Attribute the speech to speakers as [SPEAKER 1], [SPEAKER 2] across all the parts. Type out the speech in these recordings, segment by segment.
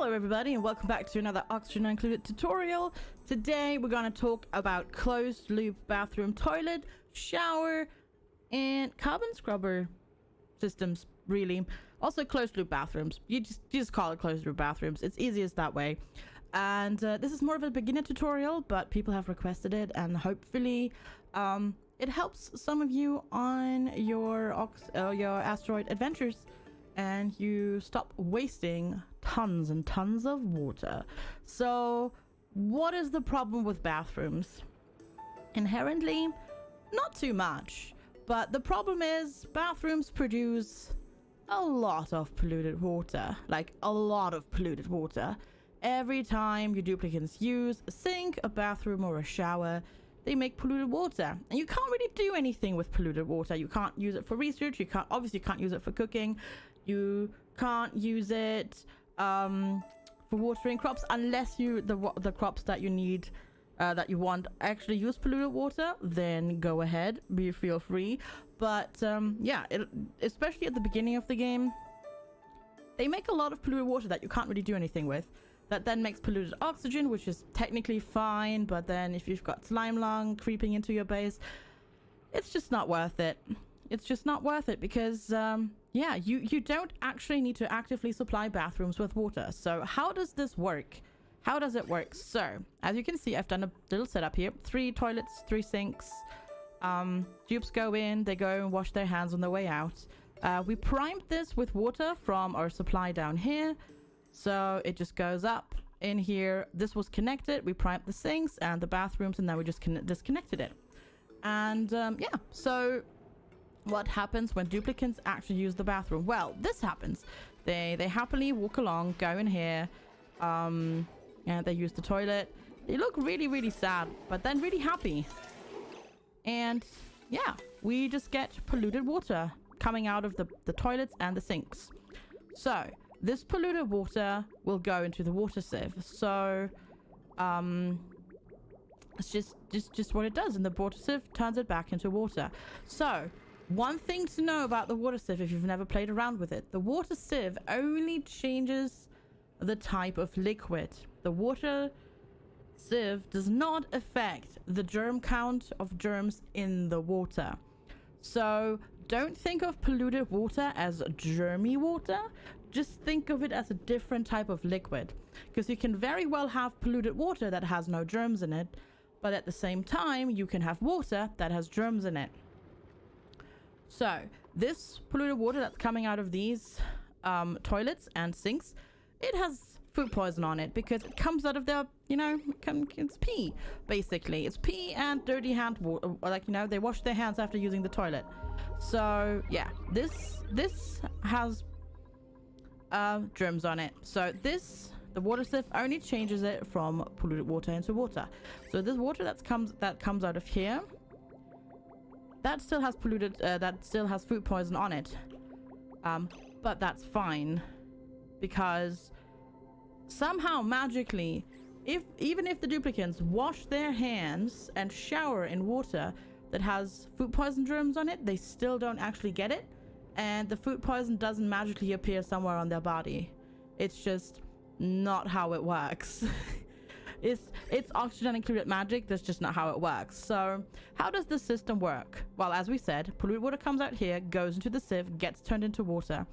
[SPEAKER 1] Hello everybody and welcome back to another Oxygen Included tutorial. Today we're going to talk about closed loop bathroom toilet, shower, and carbon scrubber systems, really. Also closed loop bathrooms. You just, you just call it closed loop bathrooms. It's easiest that way. And uh, this is more of a beginner tutorial, but people have requested it and hopefully um, it helps some of you on your, Ox uh, your asteroid adventures and you stop wasting tons and tons of water. So, what is the problem with bathrooms? Inherently, not too much. But the problem is, bathrooms produce a lot of polluted water. Like, a lot of polluted water. Every time your duplicants use a sink, a bathroom, or a shower, they make polluted water. And you can't really do anything with polluted water. You can't use it for research. You can't, obviously, you can't use it for cooking. You can't use it um, for watering crops unless you the the crops that you need uh, that you want actually use polluted water. Then go ahead, be feel free. But um, yeah, it, especially at the beginning of the game, they make a lot of polluted water that you can't really do anything with. That then makes polluted oxygen, which is technically fine. But then if you've got slime lung creeping into your base, it's just not worth it. It's just not worth it because um, yeah, you, you don't actually need to actively supply bathrooms with water. So how does this work? How does it work? So, as you can see, I've done a little setup here. Three toilets, three sinks. Um, dupes go in, they go and wash their hands on the way out. Uh, we primed this with water from our supply down here. So it just goes up in here. This was connected. We primed the sinks and the bathrooms and then we just disconnected it. And um, yeah, so what happens when duplicants actually use the bathroom? Well, this happens. They they happily walk along, go in here, um, and they use the toilet. They look really, really sad, but then really happy. And yeah, we just get polluted water coming out of the, the toilets and the sinks. So this polluted water will go into the water sieve. So um, it's just, just, just what it does. And the water sieve turns it back into water. So one thing to know about the water sieve if you've never played around with it. The water sieve only changes the type of liquid. The water sieve does not affect the germ count of germs in the water. So don't think of polluted water as germy water. Just think of it as a different type of liquid. Because you can very well have polluted water that has no germs in it. But at the same time, you can have water that has germs in it. So this polluted water that's coming out of these um, toilets and sinks, it has food poison on it because it comes out of their, you know, it's pee, basically. It's pee and dirty hand water. Like, you know, they wash their hands after using the toilet. So, yeah, this, this has uh, germs on it. So this, the water sieve only changes it from polluted water into water. So this water that comes, that comes out of here that still has polluted, uh, that still has food poison on it. Um, but that's fine. Because somehow, magically, if even if the duplicants wash their hands and shower in water that has food poison germs on it, they still don't actually get it. And the food poison doesn't magically appear somewhere on their body. It's just not how it works. It's it's oxygen included magic. That's just not how it works. So how does this system work? Well, as we said, polluted water comes out here, goes into the sieve, gets turned into water.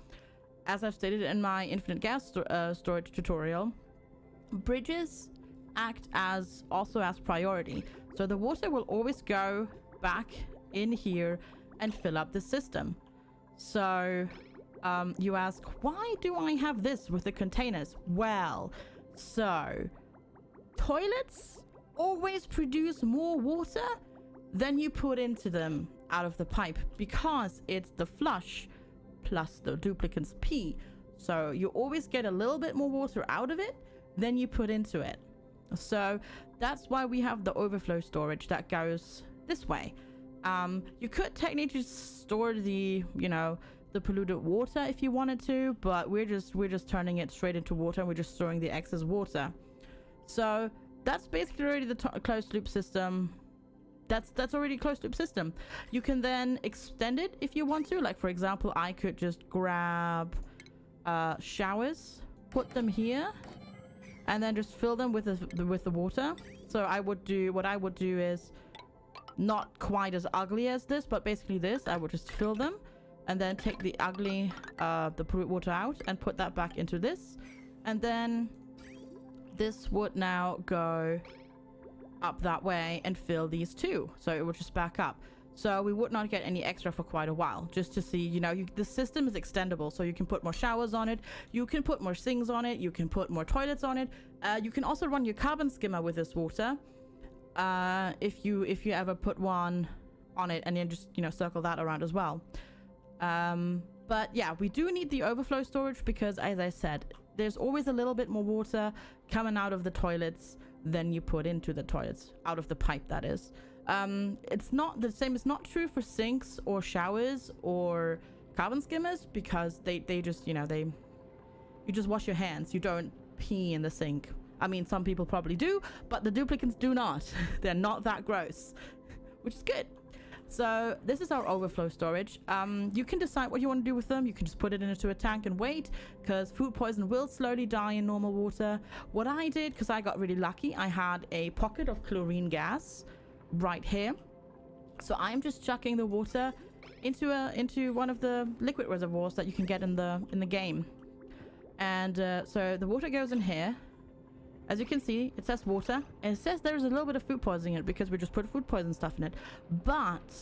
[SPEAKER 1] As I've stated in my infinite gas sto uh, storage tutorial, bridges act as also as priority. So the water will always go back in here and fill up the system. So um, you ask, why do I have this with the containers? Well, so toilets always produce more water than you put into them out of the pipe because it's the flush plus the duplicant's pee. So you always get a little bit more water out of it than you put into it. So that's why we have the overflow storage that goes this way. Um, you could technically store the, you know, the polluted water if you wanted to, but we're just we're just turning it straight into water and we're just storing the excess water. So that's basically already the closed loop system. That's that's already a closed loop system. You can then extend it if you want to. Like for example, I could just grab uh, showers, put them here, and then just fill them with the with the water. So I would do what I would do is not quite as ugly as this, but basically this. I would just fill them and then take the ugly, uh, the water out and put that back into this. And then this would now go up that way and fill these two. So it would just back up. So we would not get any extra for quite a while, just to see, you know, you, the system is extendable. So you can put more showers on it, you can put more sinks on it, you can put more toilets on it. Uh, you can also run your carbon skimmer with this water. Uh, if you if you ever put one on it and then just, you know, circle that around as well. Um, but yeah, we do need the overflow storage because, as I said, there's always a little bit more water coming out of the toilets than you put into the toilets, out of the pipe, that is. Um, it's not the same. It's not true for sinks or showers or carbon skimmers because they, they just, you know, they, you just wash your hands. You don't pee in the sink. I mean, some people probably do, but the duplicants do not. They're not that gross, which is good. So this is our overflow storage. Um, you can decide what you want to do with them. You can just put it into a tank and wait because food poison will slowly die in normal water. What I did, because I got really lucky, I had a pocket of chlorine gas right here. So I'm just chucking the water into a into one of the liquid reservoirs that you can get in the in the game. And uh, so the water goes in here. As you can see, it says water, and it says there's a little bit of food poisoning in it because we just put food poison stuff in it. But,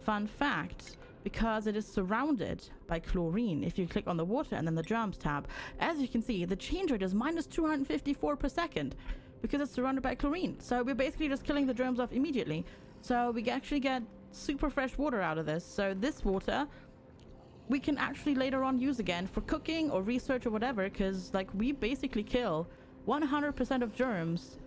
[SPEAKER 1] fun fact, because it is surrounded by chlorine, if you click on the water and then the germs tab, as you can see, the change rate is minus 254 per second because it's surrounded by chlorine. So we're basically just killing the germs off immediately. So we actually get super fresh water out of this. So this water we can actually later on use again for cooking or research or whatever because like we basically kill 100% of germs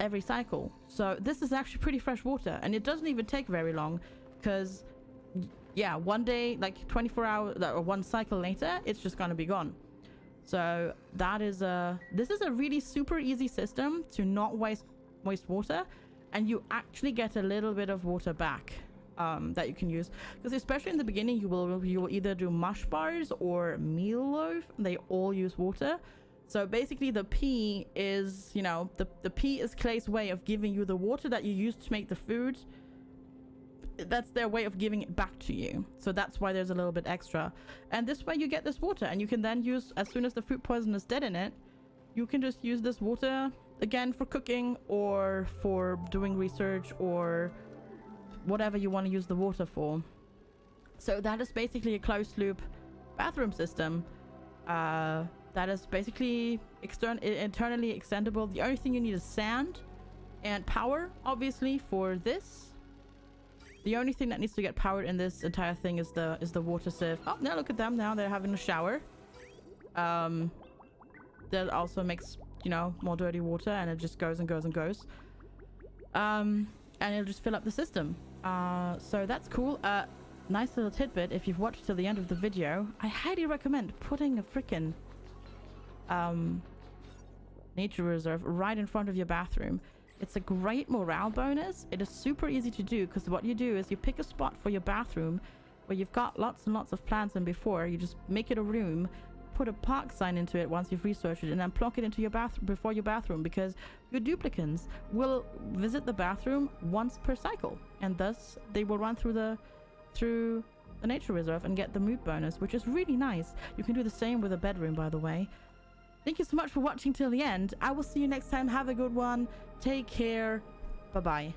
[SPEAKER 1] every cycle. So this is actually pretty fresh water and it doesn't even take very long because yeah, one day, like 24 hours or one cycle later, it's just going to be gone. So that is a, this is a really super easy system to not waste, waste water and you actually get a little bit of water back. Um, that you can use because especially in the beginning you will you will either do mush bars or meal loaf they all use water so basically the P is, you know, the, the P is Klei's way of giving you the water that you used to make the food. That's their way of giving it back to you. So that's why there's a little bit extra. And this way you get this water and you can then use, as soon as the food poison is dead in it, you can just use this water again for cooking or for doing research or whatever you want to use the water for. So that is basically a closed loop bathroom system. Uh, that is basically extern internally extendable. The only thing you need is sand and power, obviously, for this. The only thing that needs to get powered in this entire thing is the is the water sieve. Oh, now look at them. Now they're having a shower. Um, that also makes, you know, more dirty water and it just goes and goes and goes. Um, and it'll just fill up the system. Uh, so that's cool. Uh, nice little tidbit. If you've watched till the end of the video, I highly recommend putting a freaking um, nature reserve right in front of your bathroom. It's a great morale bonus. It is super easy to do because what you do is you pick a spot for your bathroom where you've got lots and lots of plants and before. You just make it a room, put a park sign into it once you've researched it, and then plonk it into your bathroom before your bathroom because your duplicants will visit the bathroom once per cycle, and thus they will run through the through the nature reserve and get the mood bonus, which is really nice. You can do the same with a bedroom, by the way. Thank you so much for watching till the end. I will see you next time. Have a good one. Take care. Bye-bye.